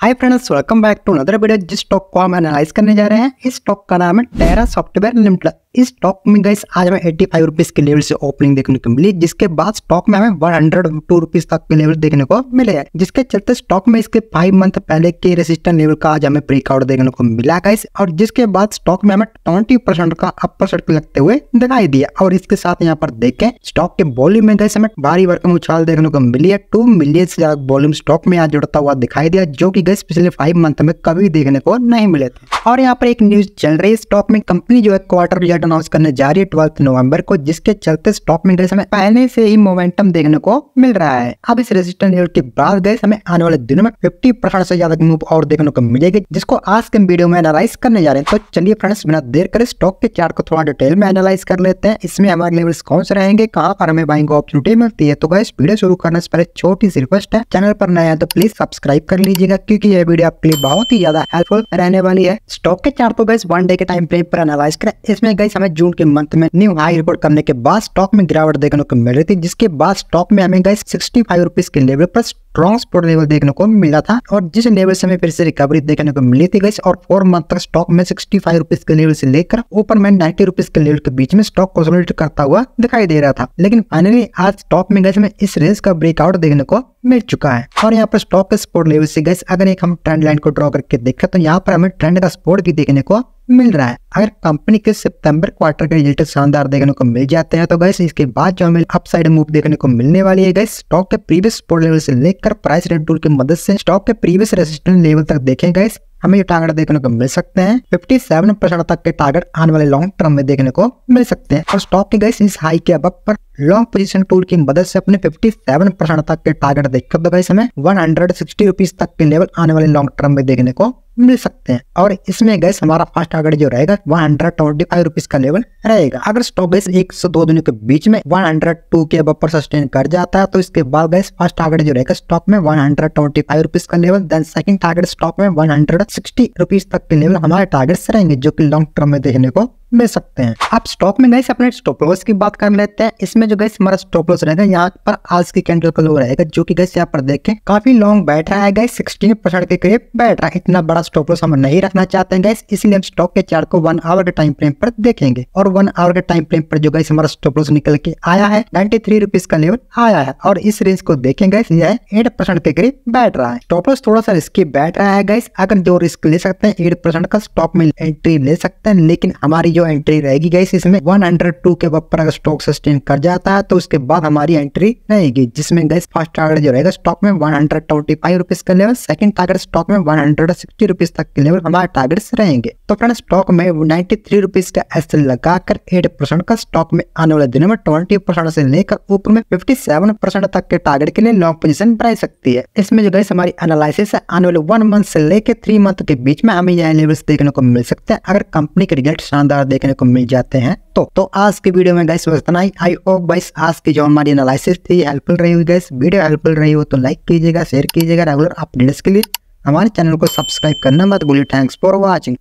Hi friends welcome back to another video जिस stock को हम एनालाइज करने जा रहे हैं, इस स्टॉक का नाम है टेरा सॉफ्टवेयर लिमिटेड इस स्टॉक में गई आज हमें एट्टी फाइव रुपीज़ के लेवल से ओपनिंग देखने को मिली, जिसके बाद स्टॉक में हमें वन हंड्रेड टू रुपीज़ तक के लेवल देखने को मिले जिसके चलते स्टॉक में इसके फाइव मंथ पहले के रेसिस्टेंट लेवल का आज हमें ब्रेकआउट देखने को मिला गाइस और जिसके बाद स्टॉक में हमें ट्वेंटी परसेंट का अपर सर्कल लगते हुए दिखाई दिया। और इसके साथ यहाँ पर देखें स्टॉक के वॉल्यूम में गई हमें भारी भरकम उछाल देखने को मिली है। टू मिलियन से ज़्यादा वॉल्यूम स्टॉक में आज जुड़ता हुआ दिखाई दिया, जो की गई पिछले फाइव मंथ में कभी देखने को नहीं मिले थे। और यहाँ पर एक न्यूज़ चल रही है स्टॉक में कंपनी जो है क्वार्टर रिज़ल्ट अनाउंस करने जा रही है ट्वेल्थ नवंबर को, जिसके चलते स्टॉक में गए हमें पहले से ही मोमेंटम देखने को मिल रहा है। अब इस रेजिस्टेंट लेवल के बाद गए हमें आने वाले दिनों में 50 परसेंट से ज़्यादा मूव और देखने को मिलेगी, जिसको आज के वीडियो में एनालाइज करने जा रहे हैं। तो चलिए फ्रेंड्स बिना देर करे स्टॉक के चार्ट को थोड़ा डिटेल में एनालाइज कर लेते हैं। इसमें हमारे लेवल्स कौन से रहेंगे, कहाँ पर हमें बाइंग अपॉर्चुनिटी मिलती है? तो गैस वीडियो शुरू करने से पहले छोटी सी रिक्वेस्ट है चैनल पर नया तो प्लीज़ सब्सक्राइब कर लीजिएगा, क्योंकि यह वीडियो आपके लिए बहुत ही ज़्यादा हेल्पफुल रहने वाली है। स्टॉक के चार्ट को गैस वन डे के टाइम फ्रेम पर एनालाइज करें। इसमें गैस हमें जून के मंथ में न्यू हाई रिपोर्ट करने के बाद स्टॉक में गिरावट देखने को मिल रही थी, जिसके बाद स्टॉक में हमें गैस सिक्सटी फाइव रुपीज़ के लेवल पर स्ट्रॉन्ग सपोर्ट लेवल देखने को मिला था और जिस लेवल से हमें फिर से रिकवरी देखने को मिली थी गैस और फोर मंथ तक स्टॉक में सिक्सटी फाइव रुपीज़ के लेवल से लेकर ऊपर में नाइन्टी रुपीज़ के लेवल के बीच में स्टॉक कंसोलिडेट करता हुआ दिखाई दे रहा था। लेकिन फाइनली आज स्टॉक में गैस हमें इस रेंज का ब्रेकआउट देखने को मिल चुका है। और यहाँ पर स्टॉक के सपोर्ट लेवल से गैस अगर एक हम ट्रेंड लाइन को ड्रॉ करके देखें तो यहाँ पर हमें ट्रेंड का सपोर्ट भी देखने को मिल रहा है। अगर कंपनी के सितंबर क्वार्टर के रिज़ल्ट शानदार देखने को मिल जाते हैं तो गैस इसके बाद जो हमें अपसाइड मूव देखने को मिलने वाली है गैस स्टॉक के प्रीवियस सपोर्ट लेवल से लेकर प्राइस रेट टूल की मदद से स्टॉक के प्रीवियस रेसिस्टेंस लेवल तक देखें गैस हमें ये टारगेट देखने को मिल सकते हैं। 57 परसेंट तक के टारगेट आने वाले लॉन्ग टर्म में देखने को मिल सकते हैं। और स्टॉक के गैस इस हाई के अब पर लॉन्ग पोजीशन टूल की मदद से अपने 57 परसेंट तक के टारगेट देखकर तो वन हंड्रेड सिक्सटी रुपीज़ तक के लेवल आने वाले लॉन्ग टर्म में देखने को मिल सकते हैं। और इसमें गैस हमारा फास्ट टारगेट जो रहेगा one hundred twenty five rupees का लेवल रहेगा। अगर स्टॉक गैस एक सौ दो दिनों के बीच में वन हंड्रेड टू के अब सस्टेन कर जाता है तो इसके बाद गैस फ़र्स्ट टारगेट जो रहेगा स्टॉक में one hundred twenty five rupees का level then second target stock में वन हंड्रेड सिक्सटी रुपीज़ तक के लेवल हमारे टारगेट्स रहेंगे, जो कि लॉन्ग टर्म में देखने को मिल सकते हैं। आप स्टॉक में गए अपने स्टॉप लॉस की बात कर लेते हैं। इसमें जो गैस हमारा स्टॉप लॉस रहेगा यहाँ पर आज की कैंडल का लो रहेगा, जो कि गैस यहाँ पर देखें, काफ़ी लॉन्ग बैठ रहा है गैस सिक्सटीन परसेंट के करीब बैठ रहा है। इतना बड़ा स्टॉप लॉस हम नहीं रखना चाहते हैं गैस इसलिए हम स्टॉक के चार्ट को वन आवर के टाइम फ्रेम पर देखेंगे। और वन आवर के टाइम फ्रेम पर जो गैस हमारा स्टॉप लॉस निकल के आया है नाइन्टी थ्री रुपीज़ का लेवल आया है। और इस रेंज को देखें गैस यह एट परसेंट के करीब बैठ रहा है। स्टॉप लॉस थोड़ा सा रिस्की बैठ रहा है गैस अगर जो रिस्क ले सकते हैं एट परसेंट का स्टॉक में एंट्री ले सकते हैं, लेकिन हमारी जो एंट्री रहेगी गैस इसमें 102 के ऊपर अगर स्टॉक सस्टेन कर जाता है तो उसके बाद हमारी एंट्री रहेगी। जिसमें गैस फ़र्स्ट टारगेट जो रहेगा स्टॉक में one hundred twenty five rupees का लेवल सेकंड टारगेट स्टॉक में वन हंड्रेड सिक्सटी रुपीज़ तक के लेवल हमारे टारगेट्स रहेंगे। तो फ्रेंड स्टॉक में नाइन्टी थ्री रुपीज़ का एस लगाकर एट परसेंट का स्टॉक में आने वाले दिनों में ट्वेंटी परसेंट से लेकर ऊपर में फिफ्टी सेवन परसेंट तक के टारगेट के लिए लॉन्ग पोजिशन रह सकती है। इसमें जो गैस हमारी एनालिसिस है, आने वाले वन मंथ से लेकर थ्री मंथ के बीच में हमें यह लेवल्स देखने को मिल सकते हैं। अगर कंपनी के रिज़ल्ट शानदार देखने को मिल जाते हैं। तो तो आज की वीडियो में गैस इतना ही। आई होप गाइस आज की जो हमारी एनालिसिस थी हेल्पफुल रही हुई गैस वीडियो हेल्पफुल रही हो तो लाइक कीजिएगा शेयर कीजिएगा रेगुलर अपडेट्स के लिए। हमारे चैनल को सब्सक्राइब करना मत भूलिए। Thanks for watching